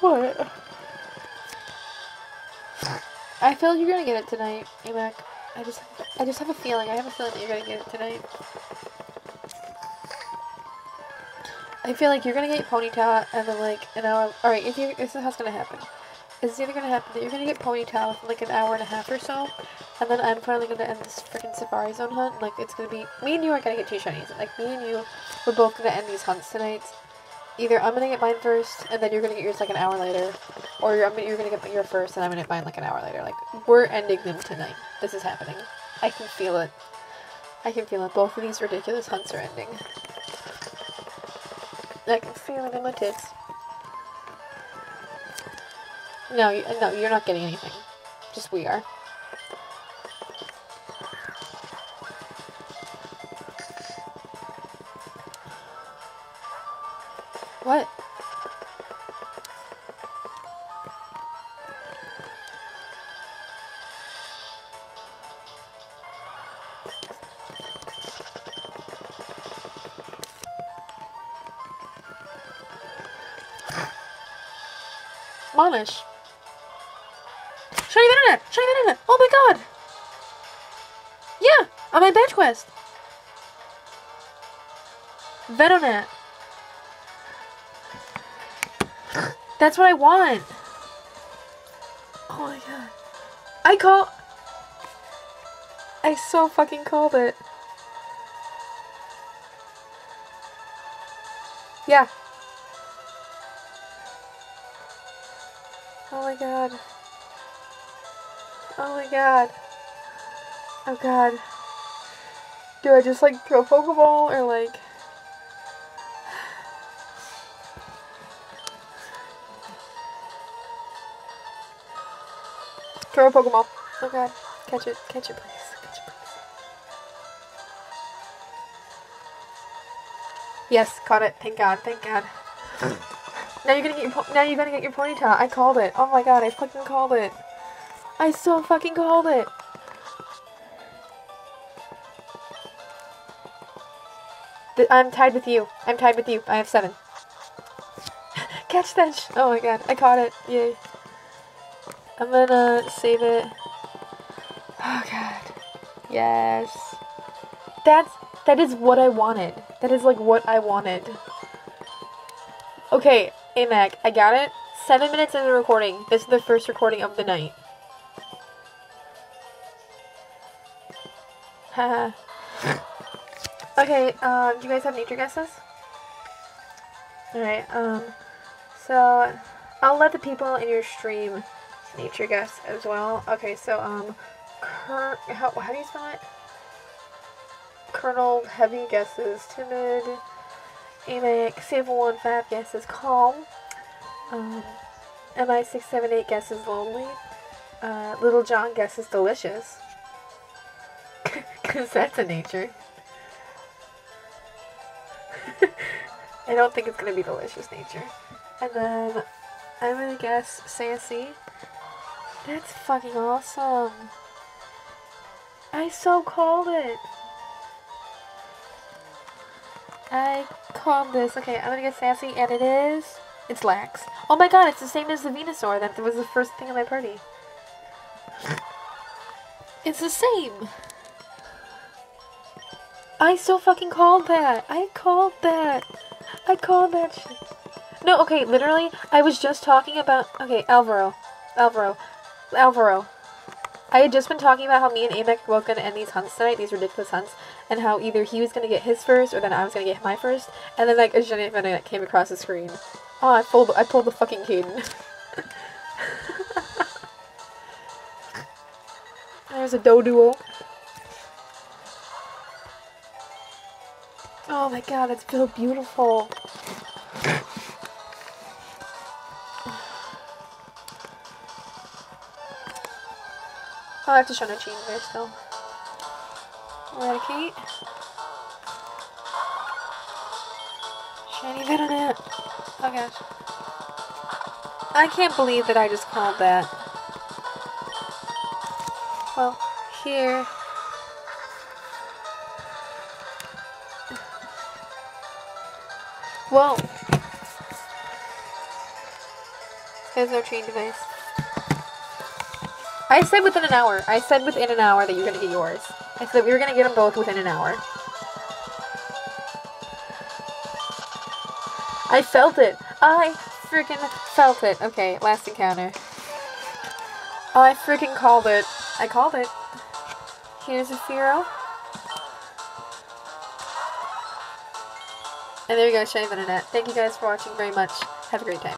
What? I feel like you're gonna get it tonight, Amac. I just, I just have a feeling. I have a feeling that you're gonna get it tonight. I feel like you're gonna get Ponyta and then like an hour. All right, if you, this is how's gonna happen. It's either gonna happen that you're gonna get Ponyta within like an hour and a half or so, and then I'm finally gonna end this freaking Safari Zone hunt. Like it's gonna be me and you are gonna get two shinies. Like me and you, we're both gonna end these hunts tonight. Either I'm gonna get mine first, and then you're gonna get yours like an hour later, or you're, you're gonna get your first, and I'm gonna get mine like an hour later. Like we're ending them tonight. This is happening. I can feel it. I can feel it. Both of these ridiculous hunts are ending. I can feel it in my tits. No, no, you're not getting anything. Just we are. What? Monish. Shiny Venonat! Shiny Venonat! Oh my god! Yeah! On my badge quest! Venonat. That's what I want! Oh my god. I call. I so fucking called it. Yeah. Oh my god. Oh my god. Oh god. Do I just like throw Pokeball or like. Throw a Pokeball. Oh god. Catch it. Catch it, please. Catch it, please. Yes, caught it. Thank god. Thank god. Now you're gonna get your now you're gonna get your Ponyta. I called it. Oh my god, I fucking called it. I so fucking called it. I'm tied with you. I'm tied with you. I have seven. Catch that! Sh- oh my god, I caught it. Yay. I'm gonna save it. Oh god. Yes. That's that is what I wanted. That is like what I wanted. Okay, AMAC, I got it. Seven minutes into the recording. This is the first recording of the night. Haha. okay, um, do you guys have nature guesses? Alright, um, so I'll let the people in your stream nature guess as well. Okay, so, um, Cur- how, how do you spell it? Colonel Heavy guesses timid. AMAC 715 guesses calm. Um, MI678 guesses lonely. Uh, Little John guesses delicious. Because that's a nature. I don't think it's going to be delicious nature. And then I'm to guess sassy. That's fucking awesome. I so called it. I called this. Okay, I'm gonna get sassy, and it is. It's lax. Oh my god, it's the same as the Venusaur. That was the first thing in my party. It's the same. I so fucking called that. I called that. I called that shit. No, okay, literally, I was just talking about. Okay, Alvaro. Alvaro. Alvaro. I had just been talking about how me and Amac were going to end these hunts tonight, these ridiculous hunts, and how either he was going to get his first or then I was going to get my first, and then like a giant event came across the screen. Oh, I pulled, I pulled the fucking Caden. There's a Doduo. Oh my god, that's so beautiful. Oh, I'll have to show no cheating there still. Eradicate. Shiny Venonat. Oh gosh. I can't believe that I just called that. Well, here. Well. There's no chain device. I said within an hour. I said within an hour that you're gonna get yours. I said we were gonna get them both within an hour. I felt it. I freaking felt it. Okay, last encounter. I freaking called it. I called it. Here's a Firo. And there you go, Shiny Internet. Thank you guys for watching very much. Have a great time.